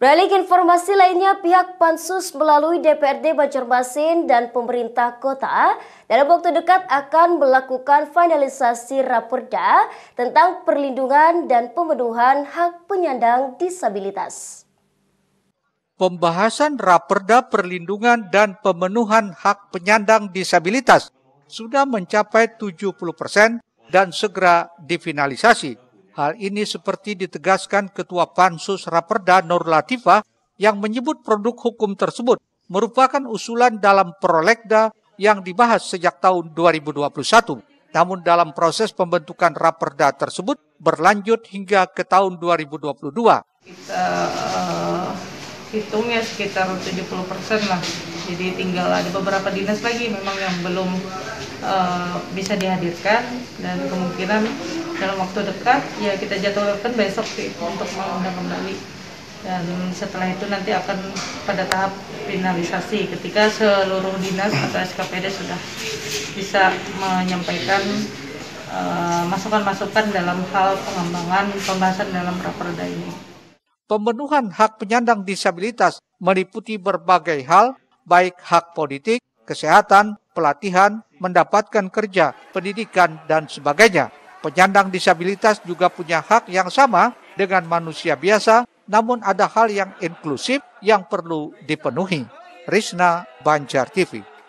Beralih informasi lainnya, pihak Pansus melalui DPRD Banjarmasin dan pemerintah kota dalam waktu dekat akan melakukan finalisasi raperda tentang perlindungan dan pemenuhan hak penyandang disabilitas. Pembahasan raperda perlindungan dan pemenuhan hak penyandang disabilitas sudah mencapai 70 persen dan segera difinalisasi Hal ini seperti ditegaskan Ketua Pansus Raperda Nur Latifah yang menyebut produk hukum tersebut merupakan usulan dalam prolegda yang dibahas sejak tahun 2021. Namun dalam proses pembentukan raperda tersebut berlanjut hingga ke tahun 2022. Kita uh, hitungnya sekitar 70 persen lah. Jadi tinggal ada beberapa dinas lagi memang yang belum uh, bisa dihadirkan dan kemungkinan dalam waktu dekat ya kita jadwalkan besok sih untuk mengundang kembali dan setelah itu nanti akan pada tahap finalisasi ketika seluruh dinas atau SKPD sudah bisa menyampaikan eh, masukan-masukan uh, dalam hal pengembangan pembahasan dalam raperda ini. Pemenuhan hak penyandang disabilitas meliputi berbagai hal, baik hak politik, kesehatan, pelatihan, mendapatkan kerja, pendidikan, dan sebagainya. Penyandang disabilitas juga punya hak yang sama dengan manusia biasa, namun ada hal yang inklusif yang perlu dipenuhi. Risna Banjar TV